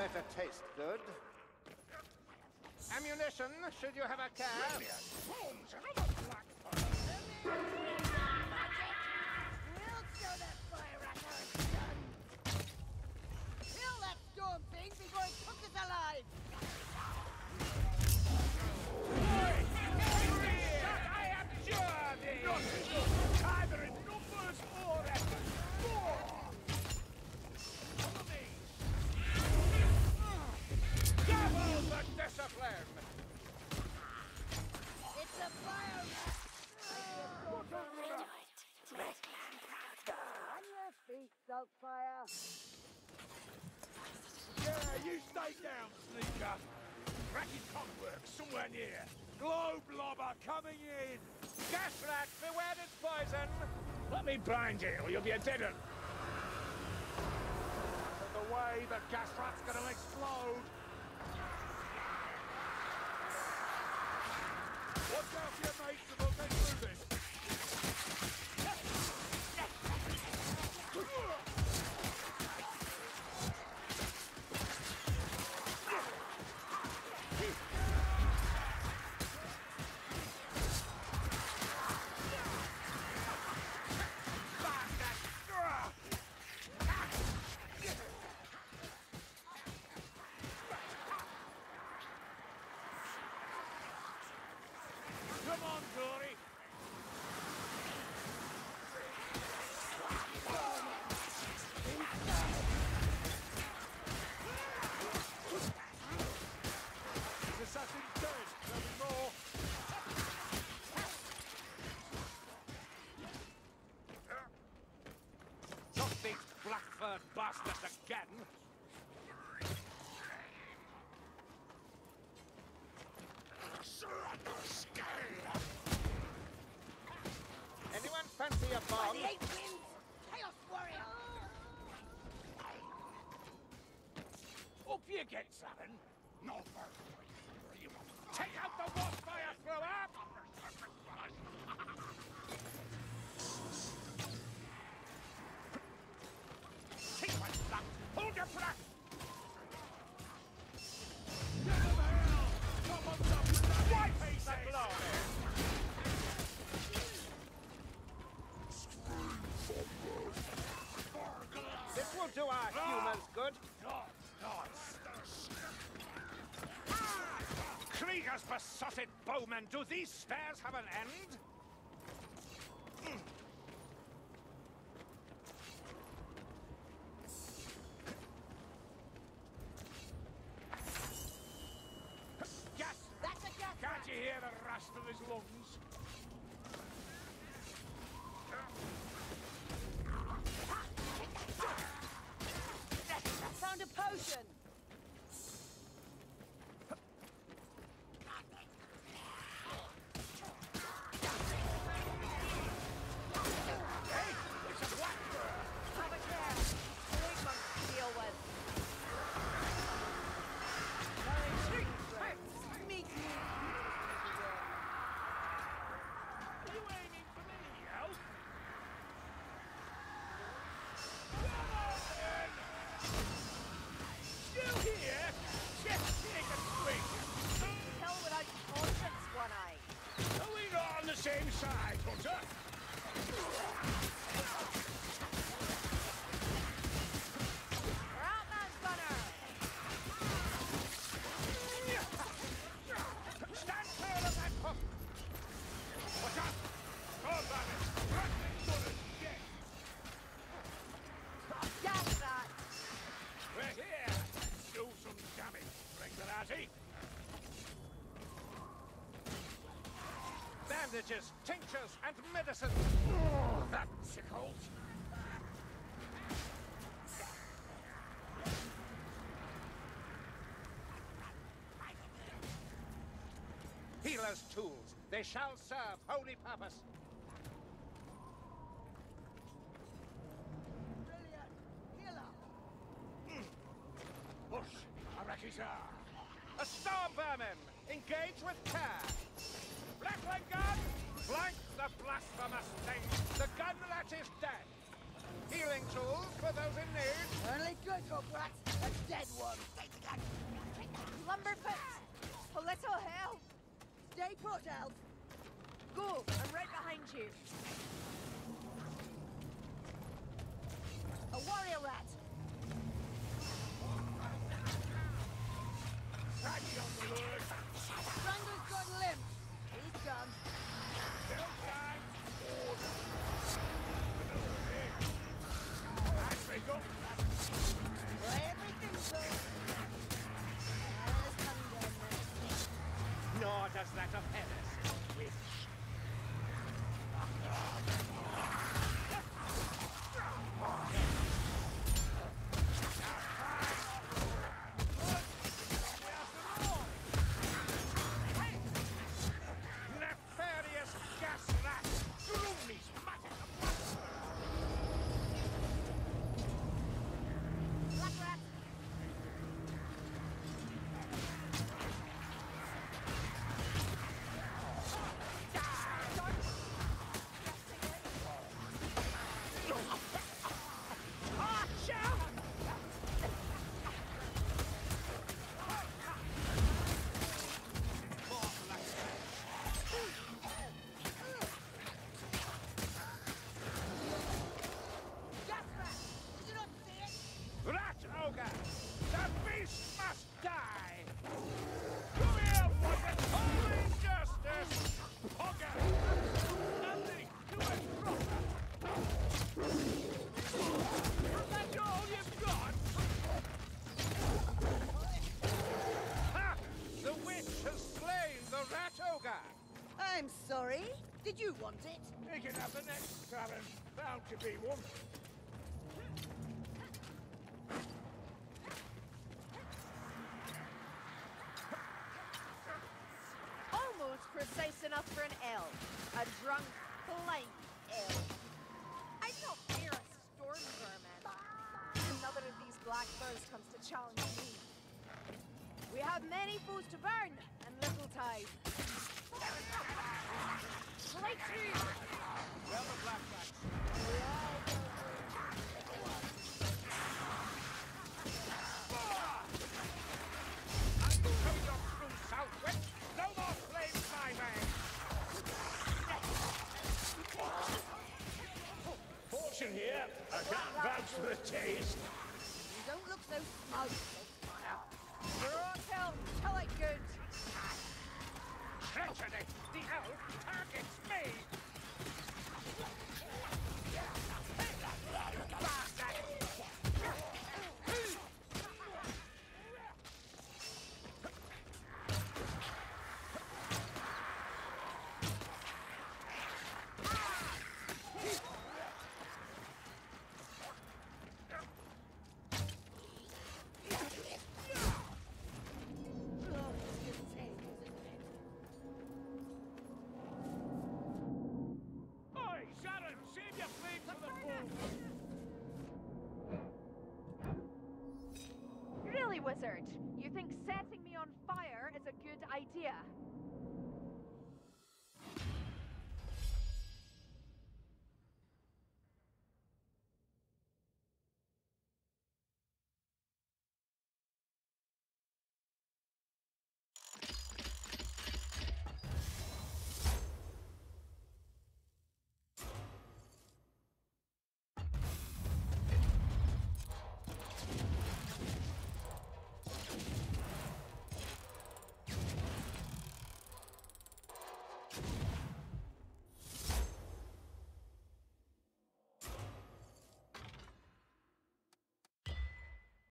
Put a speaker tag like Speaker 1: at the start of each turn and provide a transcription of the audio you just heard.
Speaker 1: better taste good. Ammunition, should you have a care.
Speaker 2: Stay down, sneaker. Cracking cockwork somewhere near. Glow blobber coming in.
Speaker 1: Gas rat, beware its poison!
Speaker 2: Let me blind you, or you'll be a dead. Out the way, the gas rat's gonna explode. Watch out for your mates, and we'll get through this. Come on, Dory. This assassin dead. There'll be more.
Speaker 1: Not these black-furred bastards again! Anyone fancy a
Speaker 3: By
Speaker 1: bomb?
Speaker 3: the eight winds! Chaos Warrior!
Speaker 2: Up you get, Savin. No further. Take out the warpfire thrower!
Speaker 1: Krieger's besotted bowmen, do these stairs have an end? Bandages, tinctures, and medicine!
Speaker 2: Oh, that tickles!
Speaker 1: Healer's tools. They shall serve holy purpose.
Speaker 3: Brilliant! Healer!
Speaker 2: Push! Arakizar!
Speaker 1: A storm vermin! Engage with care! Blackling gun! Flank the blasphemous thing! The gunlet is dead! Healing tools for those in need.
Speaker 3: Only good, for Hograt. A dead one.
Speaker 4: Lumberfoot! A little help!
Speaker 3: Stay put, Elf.
Speaker 4: Go! I'm right behind you.
Speaker 3: A warrior rat.
Speaker 2: Patty on the word.
Speaker 3: I'm sorry. Did you want it?
Speaker 2: We can have the next tavern. Bound to be one.
Speaker 4: Almost precise enough for an elf. A drunk, blind elf. I don't fear a storm vermin. Another of these black birds comes to challenge me. We have many foes to burn and little time. Right through!
Speaker 1: Well, the black rats. I'm coming up Southwest. No more flames, my man!
Speaker 2: Fortune here. I can't vouch for the taste.
Speaker 3: You don't look so smug.
Speaker 4: Wizard? You think setting me on fire is a good idea?